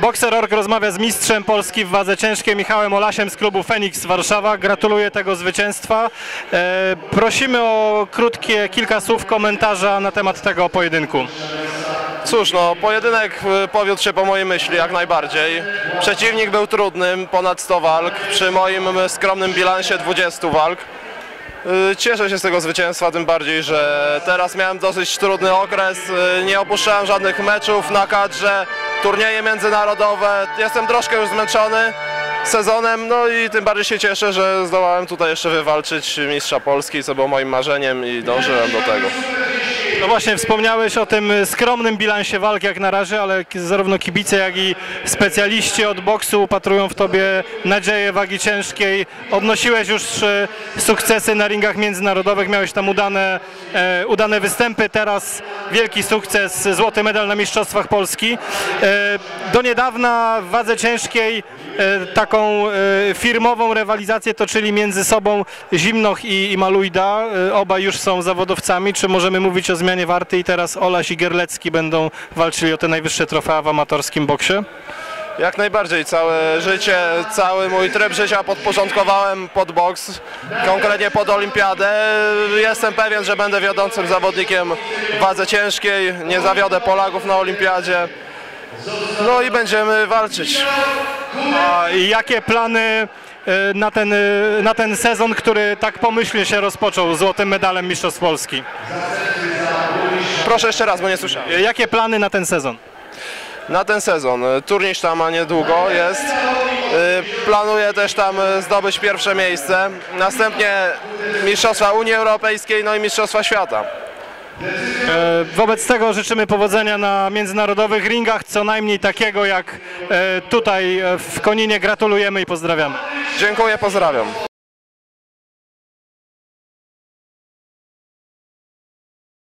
Bokser Ork rozmawia z mistrzem Polski w wadze ciężkiej Michałem Olasiem z klubu Feniks Warszawa. Gratuluję tego zwycięstwa. E, prosimy o krótkie kilka słów komentarza na temat tego pojedynku. Cóż, no, pojedynek y, powiódł się po mojej myśli jak najbardziej. Przeciwnik był trudnym, ponad 100 walk, przy moim skromnym bilansie 20 walk. Cieszę się z tego zwycięstwa, tym bardziej, że teraz miałem dosyć trudny okres, nie opuszczałem żadnych meczów na kadrze, turnieje międzynarodowe, jestem troszkę już zmęczony sezonem, no i tym bardziej się cieszę, że zdołałem tutaj jeszcze wywalczyć mistrza Polski, co było moim marzeniem i dążyłem do tego. No właśnie, wspomniałeś o tym skromnym bilansie walk jak na razie, ale zarówno kibice, jak i specjaliści od boksu upatrują w tobie nadzieję wagi ciężkiej. Odnosiłeś już sukcesy na ringach międzynarodowych, miałeś tam udane, e, udane występy, teraz wielki sukces, złoty medal na Mistrzostwach Polski. E, do niedawna w wadze ciężkiej e, taką e, firmową rywalizację toczyli między sobą Zimnoch i, i Maluida. Obaj już są zawodowcami. Czy możemy mówić o zmianie warty i teraz Olaś i Gierlecki będą walczyli o te najwyższe trofea w amatorskim boksie? Jak najbardziej, całe życie, cały mój tryb życia podporządkowałem pod boks, konkretnie pod olimpiadę. Jestem pewien, że będę wiodącym zawodnikiem w wadze ciężkiej, nie zawiodę Polaków na olimpiadzie. No i będziemy walczyć. A jakie plany e, na ten, e, na ten sezon, który tak pomyślnie się rozpoczął złotym medalem Mistrzostw Polski? Proszę jeszcze raz, bo nie słyszałem. E, Jakie plany na ten sezon? Na ten sezon turniej sztama niedługo jest. Y, Planuję też tam zdobyć pierwsze miejsce. Następnie Mistrzostwa Unii Europejskiej, no i Mistrzostwa Świata. E, Wobec tego życzymy powodzenia na międzynarodowych ringach, co najmniej takiego jak e, tutaj e, w Koninie. Gratulujemy i pozdrawiamy. Dziękuję, pozdrawiam.